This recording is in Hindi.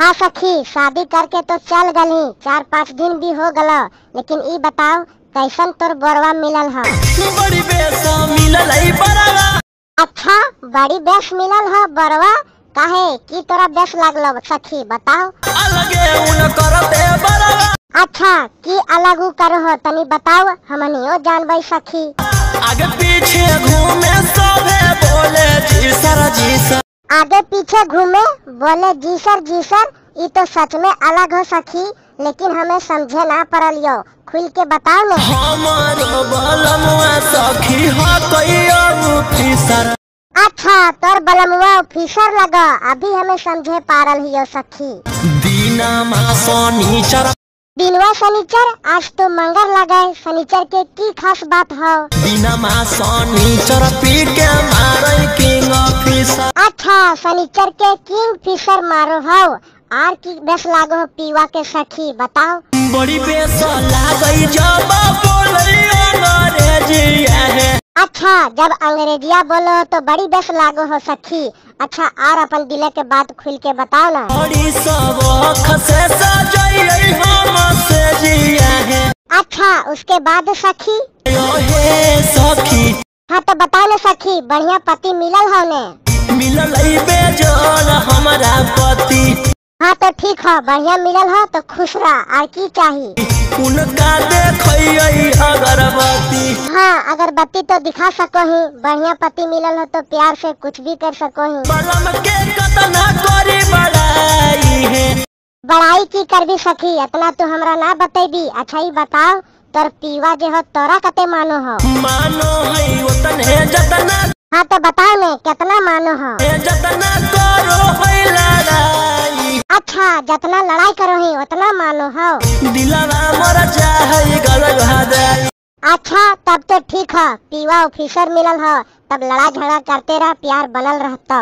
का सखी शादी करके तो चल गली चार पाँच दिन भी हो गल लेकिन ई बताओ कैसन तोर बोरवा मिलल है? है अच्छा बड़ी बेस मिलल है बोरवा? काहे की तोरा बेस लागलो सखी बताओ। अच्छा की अलग करो हो तनी बताओ हमनियो जानबै सखी। आगे पीछे घूमे सभे बोले जी आगे पीछे घूमे, बोले, जी सर जी सर ये तो सच में अलग हो सखी, लेकिन हमें समझे ना पड़ल यो खुल के बताओ ने। हो अच्छा तोर बलमुआ ऑफिसर लगा, अभी हमें समझे पारल हियो सखी। दिनवा शनिचर, आज तो मंगल लगाए, शनिचर के की खास बात हो? दीना मा शनिचर पी के मारे किंग ऑफिसर अच्छा शनिचर के किंग फिशर मारो हो आर की बेस लागो हो पीवा के सखी बताओ। बड़ी बेस लागई जब अच्छा जब अंग्रेजिया बोलो तो बड़ी बेस लागो हो सखी। अच्छा और अपन दिले के बात खुल के बताओ ना। अच्छा उसके बाद सखी? हे सखी। हाँ तो बताओ ना सखी बढ़िया पति मिलल हो ने? मिलल है हमारा पति। हाँ तो ठीक है बढ़िया मिलल हो तो खुश रह और की चाहिए उनका देखई अगरबत्ती। हाँ अगरबत्ती तो दिखा सको ही बढ़िया पति मिलल हो तो प्यार से कुछ भी कर सको ही बलम के कतना करी बड़ाई है। बड़ाई की कर भी सकी इतना तो हमरा ना बतेबी। अच्छा ही बताओ तोर पीवा जे हो तोरा कते मानो हो? मानो है उतने जतना हाँ तो बताओ मैं कितना मानो हो? जतना करो अच्छा जितना लड़ाई करो ही उतना मानो हो। अच्छा तब तो ठीक है पीवा ऑफिसर मिलल हो तब लड़ाई झगड़ा करते रह प्यार बनल रहता।